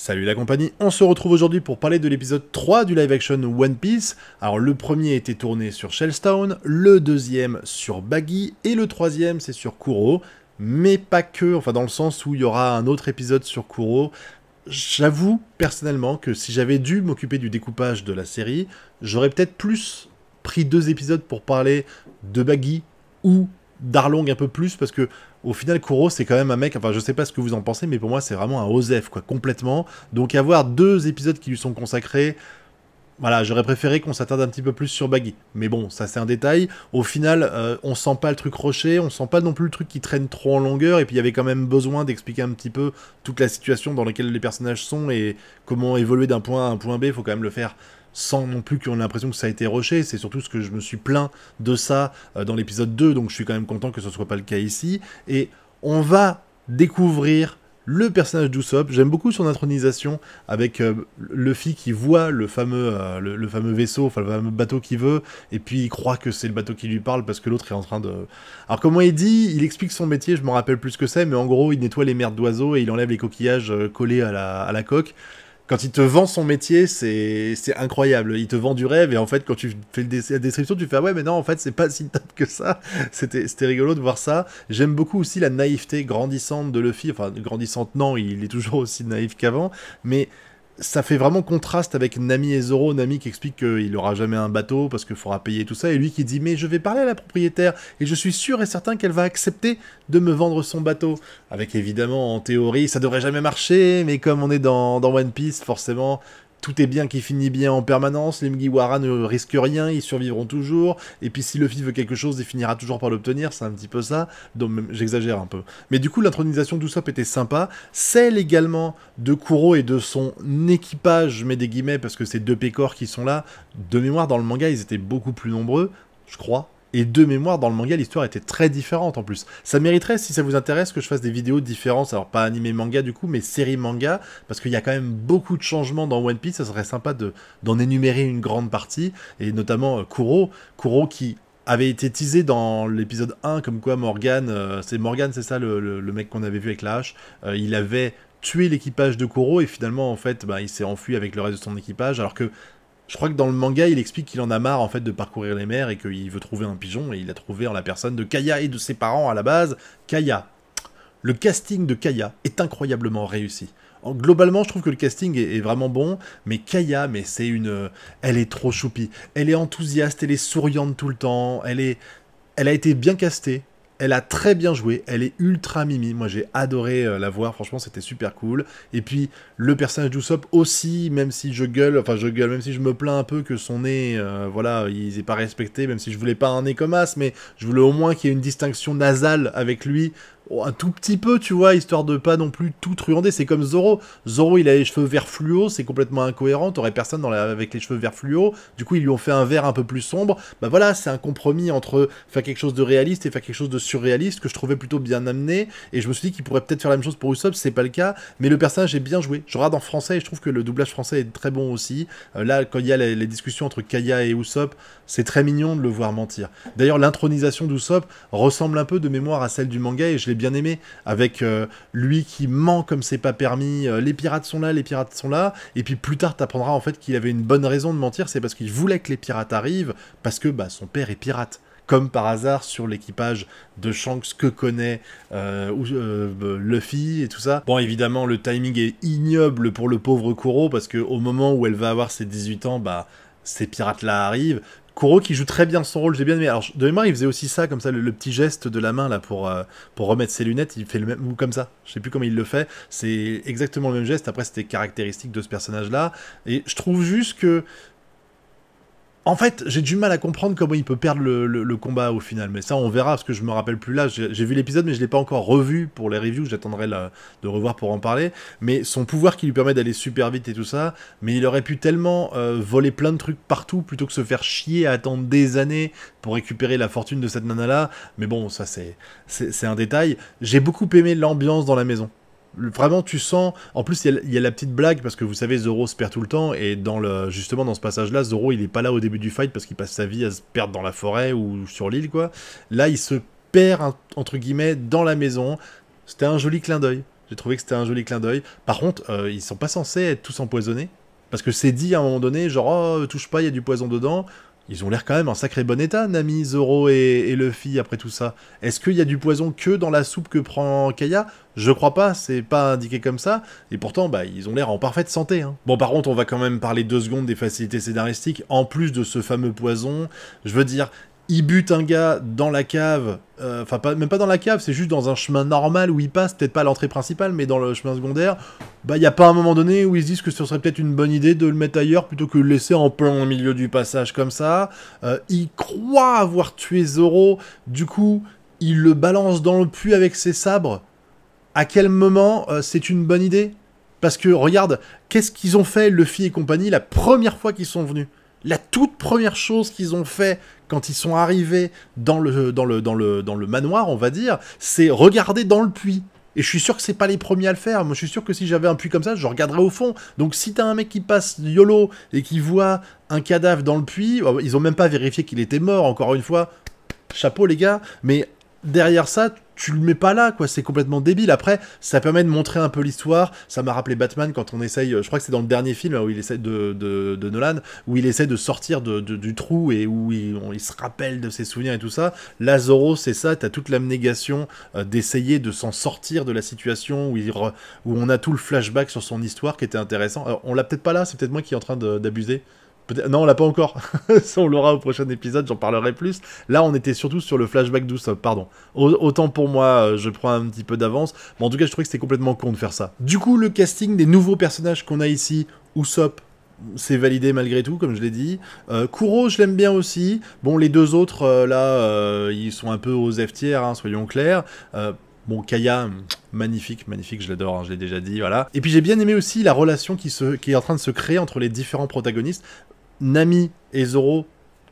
Salut la compagnie, on se retrouve aujourd'hui pour parler de l'épisode 3 du live action One Piece. Alors le premier était tourné sur Shellstone, le deuxième sur Baggy, et le troisième c'est sur Kuro, mais pas que, enfin dans le sens où il y aura un autre épisode sur Kuro. J'avoue personnellement que si j'avais dû m'occuper du découpage de la série, j'aurais peut-être plus pris deux épisodes pour parler de Baggy ou d'Arlong un peu plus, parce que au final, Kuro, c'est quand même un mec, enfin, je sais pas ce que vous en pensez, mais pour moi, c'est vraiment un Osef, quoi, complètement. Donc, avoir deux épisodes qui lui sont consacrés, voilà, j'aurais préféré qu'on s'attarde un petit peu plus sur Baggy. Mais bon, ça, c'est un détail. Au final, euh, on sent pas le truc rocher, on sent pas non plus le truc qui traîne trop en longueur, et puis il y avait quand même besoin d'expliquer un petit peu toute la situation dans laquelle les personnages sont et comment évoluer d'un point A à un point B, faut quand même le faire sans non plus qu'on ait l'impression que ça a été rushé. C'est surtout ce que je me suis plaint de ça euh, dans l'épisode 2, donc je suis quand même content que ce soit pas le cas ici. Et on va découvrir le personnage d'Usopp. J'aime beaucoup son intronisation avec euh, Luffy qui voit le fameux, euh, le, fameux vaisseau, enfin le fameux bateau qu'il veut, et puis il croit que c'est le bateau qui lui parle parce que l'autre est en train de... Alors comment il dit Il explique son métier, je me rappelle plus ce que c'est, mais en gros il nettoie les merdes d'oiseaux et il enlève les coquillages collés à la, à la coque quand il te vend son métier, c'est incroyable. Il te vend du rêve et en fait, quand tu fais la description, tu fais ah ouais, mais non, en fait, c'est pas si top que ça. C'était rigolo de voir ça. J'aime beaucoup aussi la naïveté grandissante de Luffy. Enfin, grandissante, non, il est toujours aussi naïf qu'avant, mais ça fait vraiment contraste avec Nami et Zoro. Nami qui explique qu'il n'aura jamais un bateau parce qu'il faudra payer tout ça. Et lui qui dit Mais je vais parler à la propriétaire et je suis sûr et certain qu'elle va accepter de me vendre son bateau. Avec évidemment, en théorie, ça devrait jamais marcher, mais comme on est dans, dans One Piece, forcément, tout est bien qui finit bien en permanence, les Mugiwara ne risquent rien, ils survivront toujours, et puis si Luffy veut quelque chose, il finira toujours par l'obtenir, c'est un petit peu ça, donc j'exagère un peu. Mais du coup, l'intronisation d'Usopp était sympa, celle également de Kuro et de son équipage, je mets des guillemets parce que c'est deux pécores qui sont là, de mémoire dans le manga, ils étaient beaucoup plus nombreux, je crois, et de mémoire, dans le manga, l'histoire était très différente en plus. Ça mériterait, si ça vous intéresse, que je fasse des vidéos de différence, alors pas animé manga du coup, mais série manga, parce qu'il y a quand même beaucoup de changements dans One Piece, ça serait sympa d'en énumérer une grande partie, et notamment euh, Kuro, Kuro qui avait été teasé dans l'épisode 1, comme quoi Morgan, euh, c'est Morgan, c'est ça le, mec qu'on avait vu avec la hache, euh, il avait tué l'équipage de Kuro, et finalement, en fait, bah, il s'est enfui avec le reste de son équipage, alors que je crois que dans le manga, il explique qu'il en a marre en fait de parcourir les mers et qu'il veut trouver un pigeon et il a trouvé en la personne de Kaya et de ses parents à la base. Kaya. Le casting de Kaya est incroyablement réussi. Globalement, je trouve que le casting est, vraiment bon, mais Kaya, mais c'est une, elle est trop choupie. Elle est enthousiaste, elle est souriante tout le temps, elle est, elle a été bien castée. Elle a très bien joué, elle est ultra mimi. Moi j'ai adoré euh, la voir, franchement c'était super cool. Et puis le personnage d'Usopp aussi, même si je gueule, enfin je gueule, même si je me plains un peu que son nez, euh, voilà, il n'est pas respecté, même si je voulais pas un nez comme As, mais je voulais au moins qu'il y ait une distinction nasale avec lui un tout petit peu, tu vois, histoire de pas non plus tout truander. C'est comme Zoro. Zoro, il a les cheveux verts fluo, c'est complètement incohérent. T'aurais personne dans avec les cheveux verts fluo. Du coup, ils lui ont fait un vert un peu plus sombre. Bah voilà, c'est un compromis entre faire quelque chose de réaliste et faire quelque chose de surréaliste que je trouvais plutôt bien amené. Et je me suis dit qu'il pourrait peut-être faire la même chose pour Usopp, c'est pas le cas. Mais le personnage est bien joué. Je regarde en français et je trouve que le doublage français est très bon aussi. Euh, là, quand il y a les, les, discussions entre Kaya et Usopp, c'est très mignon de le voir mentir. D'ailleurs, l'intronisation d'Usopp ressemble un peu de mémoire à celle du manga et je l'ai bien aimé, avec euh, lui qui ment comme c'est pas permis, euh, les pirates sont là, les pirates sont là, et puis plus tard t'apprendras en fait qu'il avait une bonne raison de mentir, c'est parce qu'il voulait que les pirates arrivent, parce que bah, son père est pirate comme par hasard sur l'équipage de Shanks que connaît euh, Luffy et tout ça. Bon, évidemment, le timing est ignoble pour le pauvre Kuro parce que au moment où elle va avoir ses 18 ans, bah ces pirates-là arrivent. Kuro qui joue très bien son rôle, j'ai bien aimé. Alors, de mémoire, il faisait aussi ça, comme ça, le, petit geste de la main là pour, euh, pour remettre ses lunettes, il fait le même, ou comme ça. Je sais plus comment il le fait. C'est exactement le même geste. Après, c'était caractéristique de ce personnage-là. Et je trouve juste que en fait, j'ai du mal à comprendre comment il peut perdre le, combat au final, mais ça on verra parce que je me rappelle plus là. J'ai vu l'épisode, mais je l'ai pas encore revu pour les reviews. J'attendrai de revoir pour en parler. Mais son pouvoir qui lui permet d'aller super vite et tout ça, mais il aurait pu tellement euh, voler plein de trucs partout plutôt que se faire chier à attendre des années pour récupérer la fortune de cette nana là. Mais bon, ça c'est un détail. J'ai beaucoup aimé l'ambiance dans la maison. Vraiment, tu sens. En plus, il y, a la petite blague parce que vous savez, Zoro se perd tout le temps et dans le justement dans ce passage-là, Zoro il est pas là au début du fight parce qu'il passe sa vie à se perdre dans la forêt ou sur l'île quoi. Là, il se perd entre guillemets dans la maison. C'était un joli clin d'œil. J'ai trouvé que c'était un joli clin d'œil. Par contre, euh, ils sont pas censés être tous empoisonnés. Parce que c'est dit à un moment donné, genre, oh, touche pas, il y a du poison dedans. Ils ont l'air quand même en sacré bon état, Nami, Zoro et, Luffy, après tout ça. Est-ce qu'il y a du poison que dans la soupe que prend Kaya Je crois pas, c'est pas indiqué comme ça. Et pourtant, bah, ils ont l'air en parfaite santé. Hein. Bon, par contre, on va quand même parler deux secondes des facilités scénaristiques. En plus de ce fameux poison, je veux dire, il bute un gars dans la cave, euh, enfin même pas dans la cave, c'est juste dans un chemin normal où il passe, peut-être pas l'entrée principale, mais dans le chemin secondaire, bah il y a pas un moment donné où ils se disent que ce serait peut-être une bonne idée de le mettre ailleurs plutôt que de le laisser en plein milieu du passage comme ça. Euh, il croit avoir tué Zoro, du coup il le balance dans le puits avec ses sabres. À quel moment euh, c'est une bonne idée? Parce que regarde, qu'est-ce qu'ils ont fait Luffy et compagnie la première fois qu'ils sont venus? La toute première chose qu'ils ont fait quand ils sont arrivés dans le, dans le, dans le, dans le manoir, on va dire, c'est regarder dans le puits. Et je suis sûr que c'est pas les premiers à le faire. Moi, je suis sûr que si j'avais un puits comme ça, je regarderais au fond. Donc, si t'as un mec qui passe YOLO et qui voit un cadavre dans le puits, oh, ils ont même pas vérifié qu'il était mort, encore une fois. Chapeau, les gars. Mais derrière ça, tu le mets pas là, quoi, c'est complètement débile. Après, ça permet de montrer un peu l'histoire. Ça m'a rappelé Batman quand on essaye, je crois que c'est dans le dernier film où il de, Nolan, où il essaie de sortir de, du trou et où il, se rappelle de ses souvenirs et tout ça. Là, Zoro, c'est ça, t'as toute l'abnégation euh, d'essayer de s'en sortir de la situation où, où on a tout le flashback sur son histoire qui était intéressant. On l'a peut-être pas là, c'est peut-être moi qui est en train d'abuser. Non, on l'a pas encore. on l'aura au prochain épisode, j'en parlerai plus. Là, on était surtout sur le flashback d'Usopp, pardon. Autant pour moi, euh, je prends un petit peu d'avance. Mais en tout cas, je trouvais que c'était complètement con de faire ça. Du coup, le casting des nouveaux personnages qu'on a ici, Usopp, c'est validé malgré tout, comme je l'ai dit. Euh, Kuro, je l'aime bien aussi. Bon, les deux autres, euh, là, ils sont un peu aux F tiers, hein, soyons clairs. Bon, Kaya, magnifique, magnifique, je l'adore, hein, je l'ai déjà dit, voilà. Et puis j'ai bien aimé aussi la relation qui, se, qui est en train de se créer entre les différents protagonistes. Nami et Zoro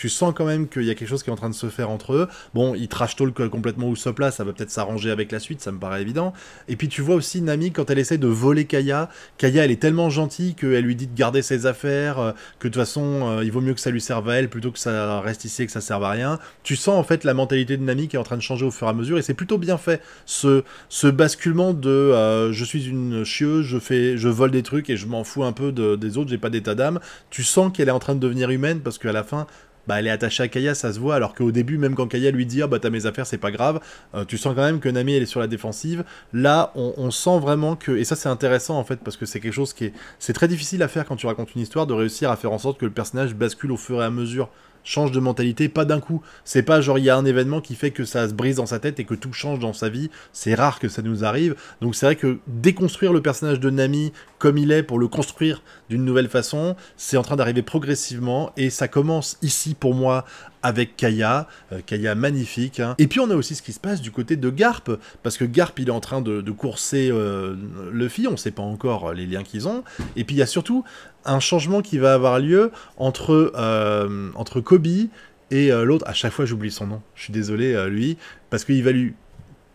tu sens quand même qu'il y a quelque chose qui est en train de se faire entre eux. Bon, il trash talk complètement Usopp là, ça va peut-être s'arranger avec la suite, ça me paraît évident. Et puis tu vois aussi Nami quand elle essaie de voler Kaya. Kaya, elle est tellement gentille qu'elle lui dit de garder ses affaires, euh, que de toute façon, euh, il vaut mieux que ça lui serve à elle plutôt que ça reste ici et que ça serve à rien. Tu sens en fait la mentalité de Nami qui est en train de changer au fur et à mesure et c'est plutôt bien fait. Ce, ce basculement de euh, je suis une chieuse, je, fais, je vole des trucs et je m'en fous un peu des autres, j'ai pas d'état d'âme. Tu sens qu'elle est en train de devenir humaine parce qu'à la fin, bah, elle est attachée à Kaya, ça se voit, alors qu'au début, même quand Kaya lui dit ah, bah t'as mes affaires, c'est pas grave, euh, tu sens quand même que Nami elle est sur la défensive. Là, on, sent vraiment que, et ça c'est intéressant en fait, parce que c'est quelque chose qui est, c'est très difficile à faire quand tu racontes une histoire, de réussir à faire en sorte que le personnage bascule au fur et à mesure change de mentalité, pas d'un coup. C'est pas genre il y a un événement qui fait que ça se brise dans sa tête et que tout change dans sa vie. C'est rare que ça nous arrive. Donc c'est vrai que déconstruire le personnage de Nami comme il est pour le construire d'une nouvelle façon, c'est en train d'arriver progressivement et ça commence ici pour moi avec Kaya, euh, Kaya magnifique. Hein. Et puis on a aussi ce qui se passe du côté de Garp, parce que Garp il est en train de, courser euh, Luffy, on sait pas encore les liens qu'ils ont. Et puis il y a surtout un changement qui va avoir lieu entre, euh, entre Kobe et euh, l'autre. À chaque fois, j'oublie son nom. Je suis désolé, euh, lui, parce qu'il va lui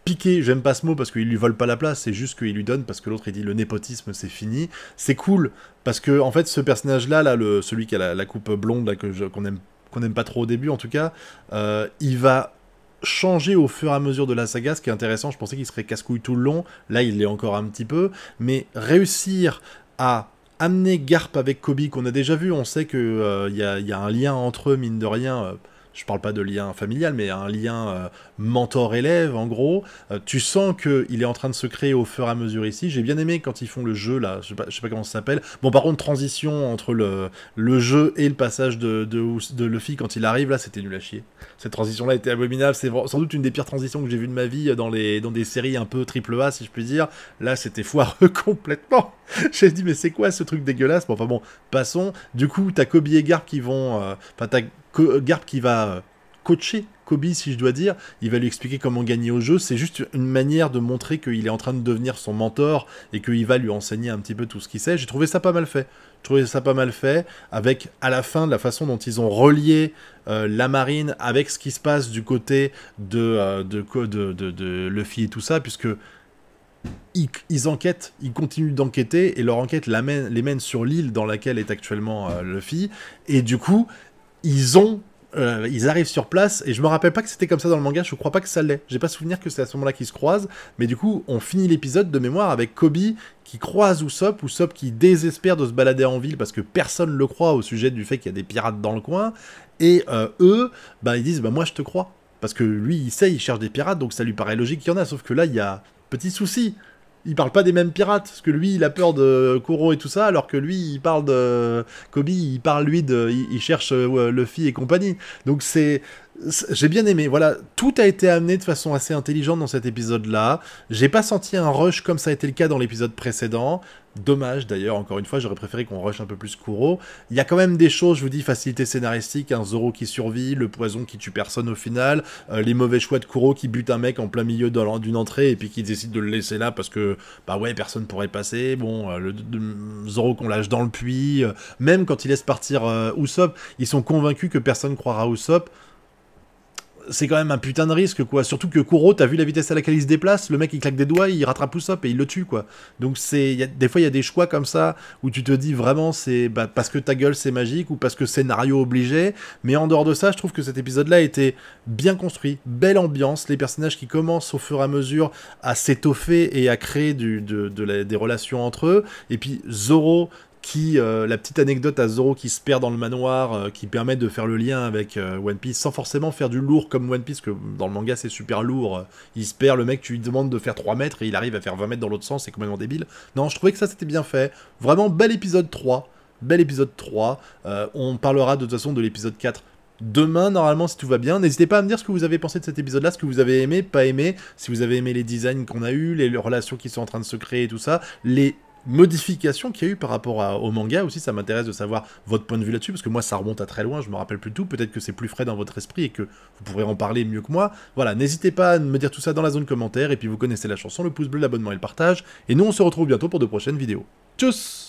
piquer, j'aime pas ce mot parce qu'il lui vole pas la place, c'est juste qu'il lui donne parce que l'autre il dit le népotisme c'est fini. C'est cool parce que en fait ce personnage là, celui qui a la, coupe blonde qu'on aime qu'on aime pas trop au début en tout cas, il va changer au fur et à mesure de la saga, ce qui est intéressant, je pensais qu'il serait casse-couille tout le long, là il l'est encore un petit peu, mais réussir à amener Garp avec Kobe qu'on a déjà vu, on sait qu'il euh, y, a, un lien entre eux, mine de rien. Euh, je parle pas de lien familial, mais un lien euh, mentor-élève, en gros. Euh, tu sens qu'il est en train de se créer au fur et à mesure ici. J'ai bien aimé quand ils font le jeu, là, je sais pas, sais pas comment ça s'appelle. Bon, par contre, transition entre le, jeu et le passage de, de, Luffy quand il arrive, là, c'était nul à chier. Cette transition-là était abominable. C'est sans doute une des pires transitions que j'ai vues de ma vie dans, les, des séries un peu triple A, si je puis dire. Là, c'était foireux complètement. j'ai dit, mais c'est quoi ce truc dégueulasse? Bon, enfin bon, passons. Du coup, t'as Kobe et Garp qui vont... Euh, enfin, t'as Garp qui va euh, coacher Kobe, si je dois dire, il va lui expliquer comment gagner au jeu. C'est juste une manière de montrer qu'il est en train de devenir son mentor et qu'il va lui enseigner un petit peu tout ce qu'il sait. J'ai trouvé ça pas mal fait. J'ai trouvé ça pas mal fait, avec à la fin la façon dont ils ont relié euh, la marine avec ce qui se passe du côté de, euh, de, de, de, Luffy et tout ça, puisque ils, enquêtent, ils continuent d'enquêter et leur enquête les mène sur l'île dans laquelle est actuellement Luffy. Et du coup, ils ont euh, ils arrivent sur place, et je me rappelle pas que c'était comme ça dans le manga, je crois pas que ça l'est. J'ai pas souvenir que c'est à ce moment-là qu'ils se croisent, mais du coup, on finit l'épisode de mémoire avec Kobe qui croise Usopp, Usopp qui désespère de se balader en ville parce que personne le croit au sujet du fait qu'il y a des pirates dans le coin, et euh, eux, bah, ils disent, bah moi je te crois. Parce que lui, il sait, il cherche des pirates, donc ça lui paraît logique qu'il y en a, sauf que là, il y a petit souci il parle pas des mêmes pirates, parce que lui, il a peur de Kuro et tout ça, alors que lui, il parle de Kobe, il parle lui de, il, cherche euh, Luffy et compagnie. Donc c'est, j'ai bien aimé. Voilà, tout a été amené de façon assez intelligente dans cet épisode-là. J'ai pas senti un rush comme ça a été le cas dans l'épisode précédent. Dommage d'ailleurs, encore une fois, j'aurais préféré qu'on rush un peu plus Kuro. Il y a quand même des choses, je vous dis, facilité scénaristique, un Zoro qui survit, le poison qui tue personne au final, euh, les mauvais choix de Kuro qui bute un mec en plein milieu d'une entrée et puis qui décide de le laisser là parce que, bah ouais, personne pourrait passer. Bon, euh, le, Zoro qu'on lâche dans le puits, euh, même quand il laisse partir Usopp, ils sont convaincus que personne croira Usopp c'est quand même un putain de risque, quoi. Surtout que Kuro, t'as vu la vitesse à laquelle il se déplace, le mec il claque des doigts, il rattrape Usopp et il le tue, quoi. Donc c'est, des fois il y a des choix comme ça où tu te dis vraiment c'est bah, parce que ta gueule c'est magique ou parce que scénario obligé. Mais en dehors de ça, je trouve que cet épisode-là était bien construit, belle ambiance, les personnages qui commencent au fur et à mesure à s'étoffer et à créer du, de, des relations entre eux. Et puis Zoro euh, la petite anecdote à Zoro qui se perd dans le manoir, euh, qui permet de faire le lien avec euh, One Piece sans forcément faire du lourd comme One Piece, que dans le manga c'est super lourd. il se perd, le mec, tu lui demandes de faire 3 mètres et il arrive à faire 20 mètres dans l'autre sens, c'est complètement débile. Non, je trouvais que ça c'était bien fait. Vraiment, bel épisode 3. Bel épisode 3. on parlera de toute façon de l'épisode 4 demain, normalement, si tout va bien. N'hésitez pas à me dire ce que vous avez pensé de cet épisode-là, ce que vous avez aimé, pas aimé, si vous avez aimé les designs qu'on a eu, les relations qui sont en train de se créer et tout ça, les modifications qu'il y a eu par rapport au manga aussi, ça m'intéresse de savoir votre point de vue là-dessus, parce que moi ça remonte à très loin, je me rappelle plus tout, peut-être que c'est plus frais dans votre esprit et que vous pourrez en parler mieux que moi. Voilà, n'hésitez pas à me dire tout ça dans la zone commentaire, et puis vous connaissez la chanson, le pouce bleu, l'abonnement et le partage, et nous on se retrouve bientôt pour de prochaines vidéos. Tchuss